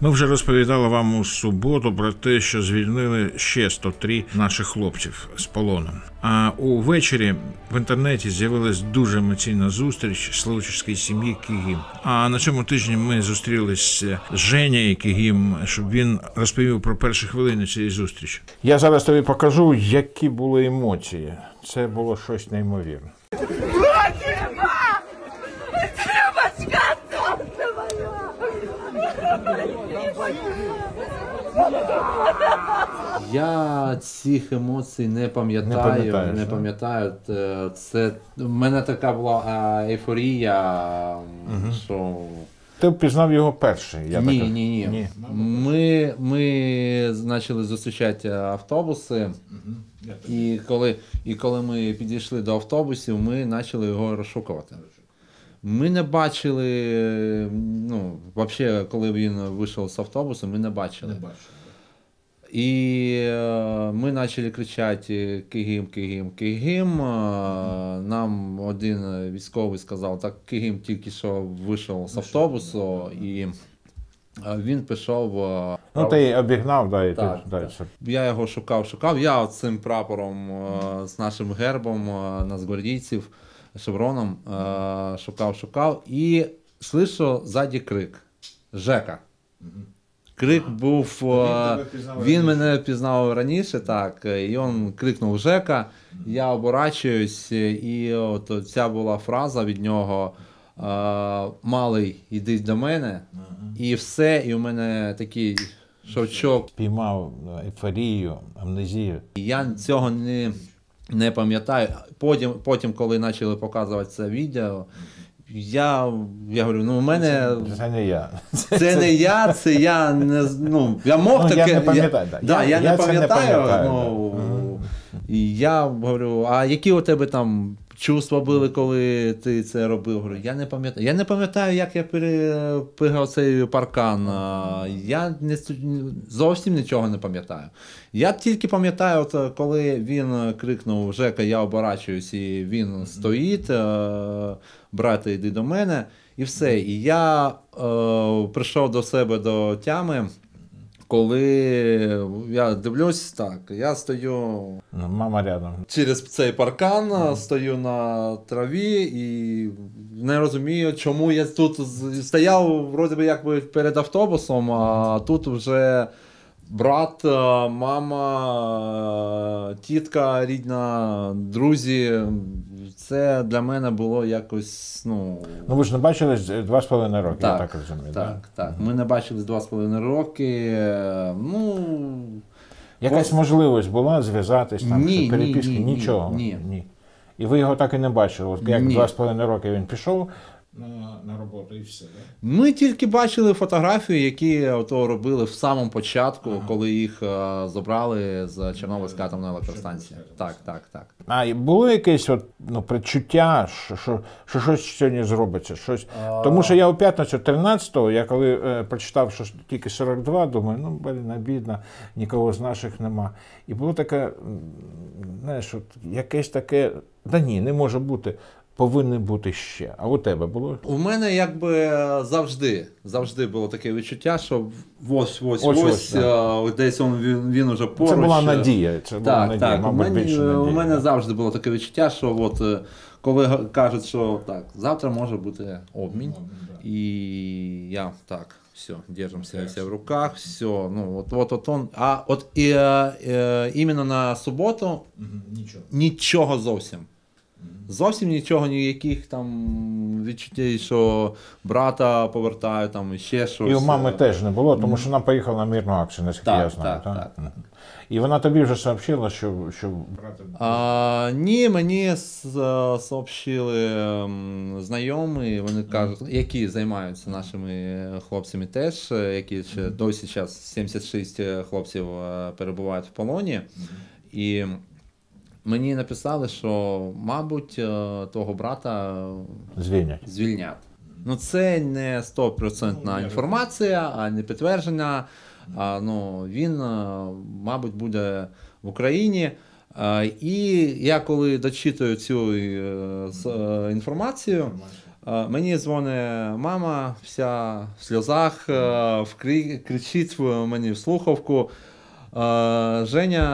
Ми вже розповідали вам у суботу про те, що звільнили ще 103 наших хлопців з полону. А увечері в інтернеті з'явилась дуже емоційна зустріч Словчівської сім'ї Кігім. А на цьому тижні ми зустрілися з Женєю Кігім, щоб він розповів про перші хвилини цієї зустрічі. Я зараз тобі покажу, які були емоції. Це було щось неймовірне. Я цих емоцій не Не пам'ятаю. пам'ятаєш, Не пам'ятаю. Е, Це в мене така була а, ейфорія, що Ти впізнав його перший. Я ні, так... ні, ні, Ні. Ми, ми почали зустрічати автобуси, і коли, і коли ми підійшли до автобусів, ми почали його розшукувати. Ми не бачили, ну, взагалі, коли він вийшов з автобусу, ми не бачили. І е, ми почали кричати Кигим, Кигим, Кигим. Е, Нам один військовий сказав, так Кигим тільки що вийшов з автобусу, і він пішов. е, Ну, ти обігнав, да, і Так, ти, да, так. це Я його шукав, шукав. Я цим прапором е, з нашим гербом е, нацгвардійців, шевроном е, шукав, шукав і слышу ззаді крик. Жека. Крик був. е, Він мене пізнав раніше, так. е, І він крикнув Жека. Я оборачуюсь, е, і от ця була фраза від нього. Малий, іди до мене, і все, і у мене такий шовчок піймав ейфорію, амнезію. я цього не, не пам'ятаю. Потім, потім, коли почали показувати це відео, я, я говорю, ну у мене Це не я. це не я, це я не ну, я мог Ну, я таке. не пам'ятаю, да. да, Я- не пам'ятаю. пам'ятаю, ну, І я говорю, а які у тебе там чувства були, коли ти це робив? Говорю, я не пам'ятаю. Я не пам'ятаю, як я перепигав цей паркан. Я не, зовсім нічого не пам'ятаю. Я тільки пам'ятаю, коли він крикнув Жека, я оборачуюсь, і він стоїть, брате, йди до мене, і все. І я е, прийшов до себе до тями. Коли я дивлюсь, так, я стою Ну, Мама рядом. через цей паркан, стою на траві і не розумію, чому я тут стояв вроді би якби перед автобусом, а тут вже брат, мама, тітка рідна, друзі. Це для мене було якось, ну. Ну ви ж не бачили з- два з половиною роки, я Так, так розумію. Так, да? так. Ми не бачились два з половиною роки. е, Ну. Якась можливість була зв'язатись там, Ні, переписки? ні, ні, Нічого. ні. І ви його так і не бачили. От як Ні. два з половиною роки він пішов на, на роботу і все, да? Ми тільки бачили фотографії, які ото робили в самому початку, коли їх е, забрали з Чорнобильської атомної електростанції. Так, так, так. А і було якесь от, ну, предчуття, що, що, що щось сьогодні зробиться. Щось. Тому що я у п'ятницю 13-го, я коли е, прочитав, що тільки 42, думаю, ну, блін, обідно, нікого з наших нема. І було таке, знаєш, от, якесь таке, да ні, не може бути, повинні бути ще. А у тебе було? У мене якби е, завжди, завжди було таке відчуття, що ось ось Ось, ось, ось, е, десь он, він, він уже поруч. Це була е, надія. Це була Так, надія, так. У мабуть, мене, більше е, надія. у мене завжди було таке відчуття, що от, е, коли кажуть, що так, завтра може бути обмінь. І я так, все, держимося все в руках, все. Ну, от, от, от он. А от і, е, е, іменно на суботу Нічого. нічого зовсім. Зовсім нічого, ніяких там відчуттів, що брата повертаю, там і ще щось. І у мами теж не було, тому що вона поїхала на мирну акцію, наскільки Так, я знаю. так, так, Мгм. І вона тобі вже сообщила, що, що А, ні, мені сообщили ем, знайомі, вони кажуть, які займаються нашими хлопцями теж, е, які ще досі зараз 76 хлопців е, перебувають в полоні. І мені написали, що, мабуть, е, того брата звільнять. звільнять. Ну, це не стопроцентна інформація, а не підтвердження. А, ну, він, е, мабуть, буде в Україні. Е, І я коли дочитую цю е, е, інформацію, Е, Мені дзвонить мама, вся в сльозах, е, в крі- кричить мені в слухавку. Е, Женя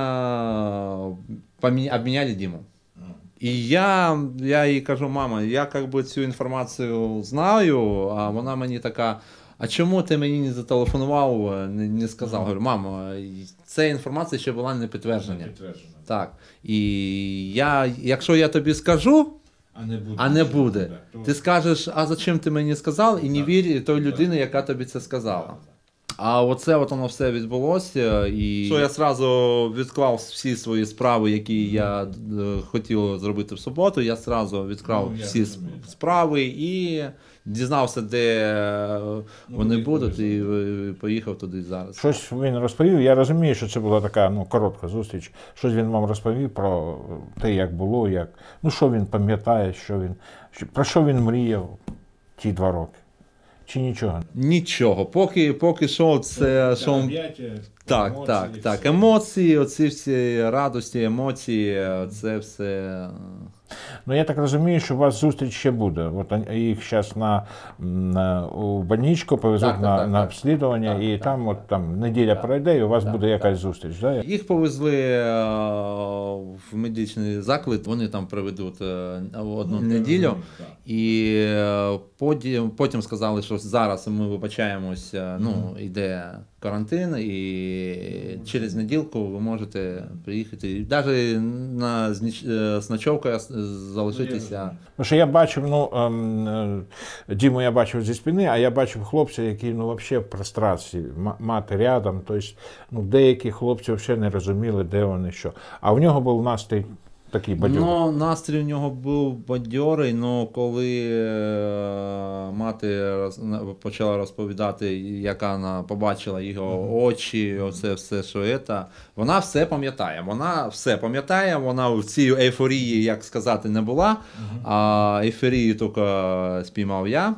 помі- обміняли Діму. І я, я їй кажу, мама, я как би цю інформацію знаю, а вона мені така. А чому ти мені не зателефонував, не, не сказав? Говорю, мамо, ця інформація ще була не підтверджена. Так. І я, якщо я тобі скажу, А не буде. а не буде, ти скажеш, а зачем ти мені сказав, і не вір той людині, яка тобі це сказала. А оце от воно все відбулося, і що я одразу відклав всі свої справи, які я е, хотів зробити в суботу. Я одразу відклав Ну, я всі розумію, справи і дізнався, де е, вони ти будуть, і е, поїхав туди зараз. Щось він розповів. Я розумію, що це була така ну, коротка зустріч. Щось він вам розповів про те, як було, як. Ну, що він пам'ятає, що він, про що він мріяв ті два роки. Чи нічого? Нічого, поки, поки що це що Так, так, так. Емоції, оці всі радості, емоції, це все. Ну, я так розумію, що у вас зустріч ще буде. От їх зараз на, на у больничку повезуть Так, на, так, на так. обслідування, Так, і так, там, так. от там неділя пройде, і у вас Так, буде якась зустріч. Да? Їх повезли е, медичний заклад, вони там проведуть е, одну неділю. І е, потім, потім сказали, що зараз ми вибачаємося, ну, йде карантин, і через неділку ви можете приїхати. І навіть на е, з ночовкою залишитися. Тому що я бачив, ну ем, е, Діму я бачив зі спини, а я бачив хлопця, які ну взагалі в прострації, мати рядом. Тобто, ну, деякі хлопці взагалі не розуміли, де вони що. А в нього був настрій такий бадьорий. Ну, настрій у нього був бадьорий, але коли е, мати почала розповідати, яка вона побачила його очі, оце все, що це, вона все пам'ятає. Вона все пам'ятає, вона в цій ейфорії, як сказати, не була, а ейфорію тільки спіймав я.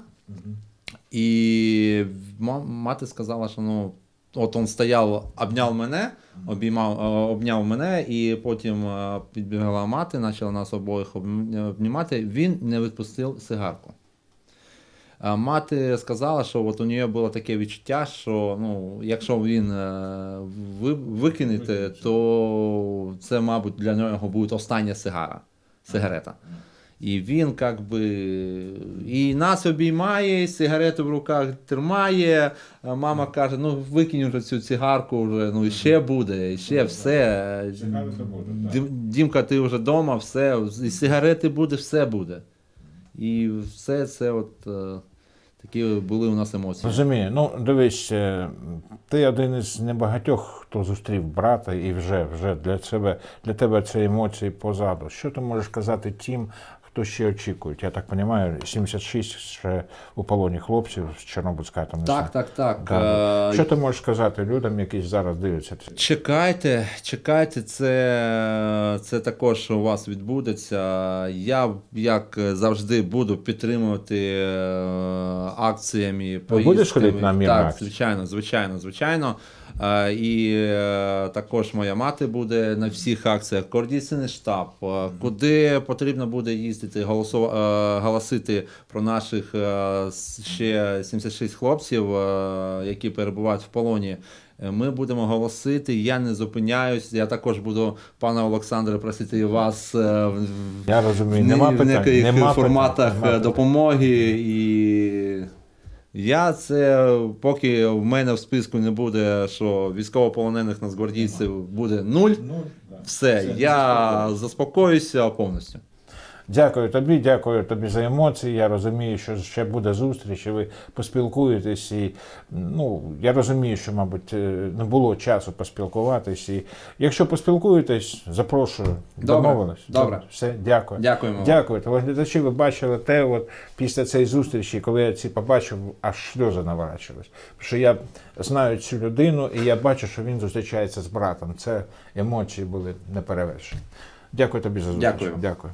І мати сказала, що ну, от він стояв, обняв мене, обіймав, е, обняв мене, і потім е, підбігла мати, почала нас обоїх обнімати. Він не відпустив сигарку. Мати сказала, що от у нього було таке відчуття, що ну, якщо він е, ви, викинете, то це, мабуть, для нього буде остання сигара, сигарета. І він як би і нас обіймає, сигарету в руках тримає. Мама каже: ну викинь вже цю цигарку, вже, ну і ще буде, і ще все. Дімка, ти вже вдома, все, і сигарети буде, все буде. І все це от е, такі були у нас емоції. Розумію. Ну, дивись, е, ти один із небагатьох, хто зустрів брата, і вже, вже для себе, для тебе це емоції позаду. Що ти можеш казати тим, хто ще очікують? Я так розумію, 76 ще у полоні хлопців з Чорнобильської атомної Так, так, так. Да. Е, Що ти можеш сказати людям, які зараз дивляться? Чекайте, чекайте, це, це також у вас відбудеться. Я, як завжди, буду підтримувати е, акціями. будеш поїздками. ходити на мирні Так, звичайно, звичайно, звичайно. Е, І е, також моя мати буде на всіх акціях. Координаційний штаб, е, куди потрібно буде їздити, голосу- голосити про наших ще 76 хлопців, які перебувають в полоні. Ми будемо голосити. Я не зупиняюсь. Я також буду, пане Олександре, просити вас Я розумію, в, нема в питань. яких нема питань, форматах нема е, питань. допомоги. І я це, поки в мене в списку не буде, що військовополонених нацгвардійців буде нуль, все, я заспокоюся повністю. Дякую тобі, дякую тобі за емоції. Я розумію, що ще буде зустріч, і ви поспілкуєтесь. І, ну, я розумію, що, мабуть, е, не було часу поспілкуватись. І якщо поспілкуєтесь, запрошую. Домовились? добре. Все, дякую. Дякуємо. Дякую. Телеглядачі, ви бачили те, от після цієї зустрічі, коли я ці побачив, аж сльози наворачились. Що я знаю цю людину, і я бачу, що він зустрічається з братом. Це емоції були неперевершені. Дякую тобі за зустріч. Дякую. Дякую.